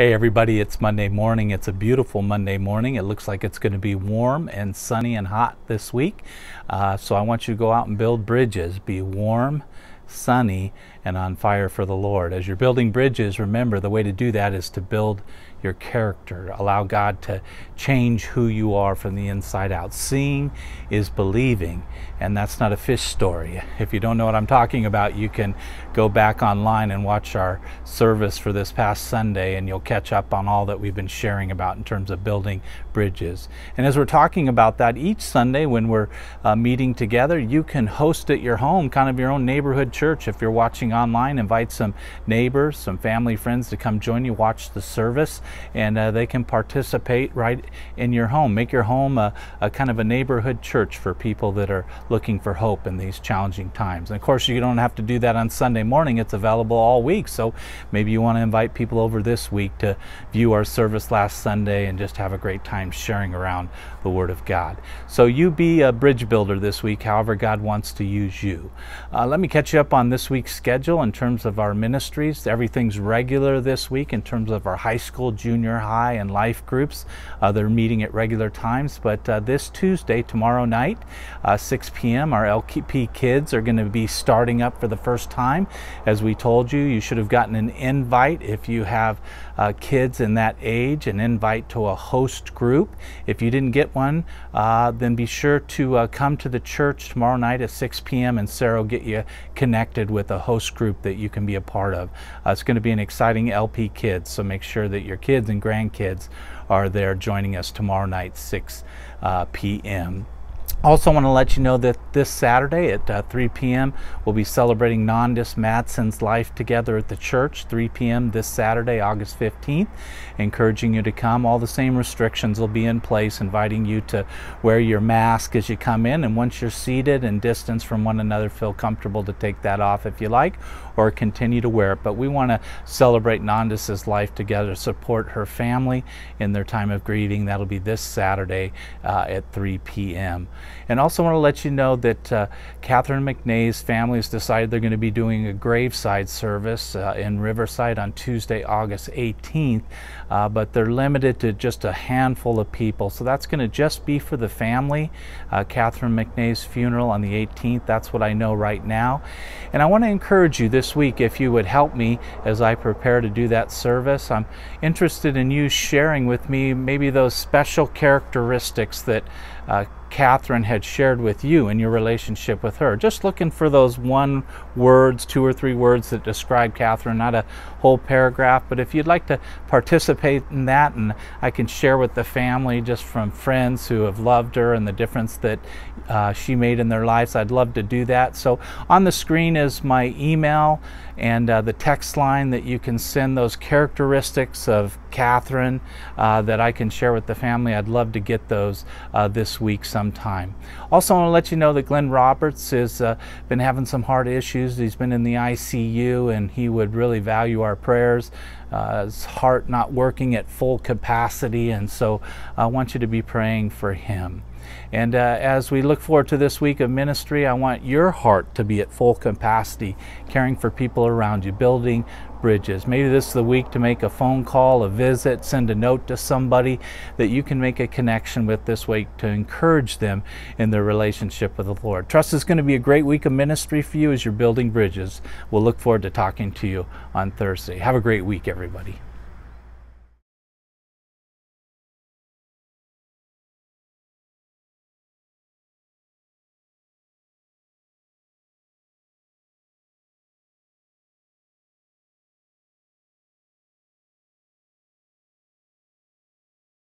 Hey everybody, it's Monday morning. It's a beautiful Monday morning. It looks like it's going to be warm and sunny and hot this week. Uh, so I want you to go out and build bridges. Be warm, sunny, and on fire for the Lord. As you're building bridges, remember the way to do that is to build your character. Allow God to change who you are from the inside out. Seeing is believing, and that's not a fish story. If you don't know what I'm talking about, you can go back online and watch our service for this past Sunday, and you'll catch up on all that we've been sharing about in terms of building bridges. And as we're talking about that, each Sunday when we're uh, meeting together, you can host at your home, kind of your own neighborhood church. If you're watching online, invite some neighbors, some family, friends to come join you, watch the service and uh, they can participate right in your home. Make your home a, a, kind of a neighborhood church for people that are looking for hope in these challenging times. And of course, you don't have to do that on Sunday morning, it's available all week. So maybe you want to invite people over this week to view our service last Sunday and just have a great time sharing around the Word of God. So you be a bridge builder this week, however, God wants to use you. Uh, let me catch you up on this week's schedule in terms of our ministries. Everything's regular this week in terms of our high school, junior high and life groups. Uh, they're meeting at regular times, but uh, this Tuesday, tomorrow night, uh, 6 p.m., our LP kids are going to be starting up for the first time. As we told you, you should have gotten an invite if you have uh, kids in that age, an invite to a host group. If you didn't get one, uh, then be sure to come to the church tomorrow night at 6 p.m. and Sarah will get you connected with a host group that you can be a part of. it's going to be an exciting LP Kids, so make sure that your kids kids and grandkids are there joining us tomorrow night, 6 uh, p.m. Also, want to let you know that this Saturday at uh, 3 p.m., we'll be celebrating Nandis Matson's life together at the church, 3 p.m. this Saturday, August 15th. Encouraging you to come. All the same restrictions will be in place, inviting you to wear your mask as you come in. And once you're seated and distance from one another, feel comfortable to take that off if you like or continue to wear it. But we want to celebrate Nondis's life together, support her family in their time of grieving. That'll be this Saturday uh, at 3 p.m. And also want to let you know that uh, Catherine McNay's family has decided they're going to be doing a graveside service uh, in Riverside on Tuesday, August 18th, uh, but they're limited to just a handful of people. So that's going to just be for the family. Uh, Catherine McNay's funeral on the 18th. That's what I know right now. And I want to encourage you this week if you would help me as I prepare to do that service. I'm interested in you sharing with me maybe those special characteristics that uh, Catherine had shared with you in your relationship with her. Just looking for those one words, two or three words that describe Catherine, not a whole paragraph. But if you'd like to participate in that, and I can share with the family just from friends who have loved her and the difference that uh, she made in their lives, I'd love to do that. So on the screen is my email and uh, the text line that you can send those characteristics of Catherine uh, that I can share with the family. I'd love to get those uh, this week sometime. Also, I want to let you know that Glenn Roberts has uh, been having some heart issues. He's been in the ICU and he would really value our prayers. Uh, his heart not working at full capacity, and so I want you to be praying for him. And uh, as we look forward to this week of ministry, I want your heart to be at full capacity, caring for people around you, building bridges. Maybe this is the week to make a phone call, a visit, send a note to somebody that you can make a connection with this week to encourage them in their relationship with the Lord. Trust is going to be a great week of ministry for you as you're building bridges. We'll look forward to talking to you on Thursday. Have a great week, everybody.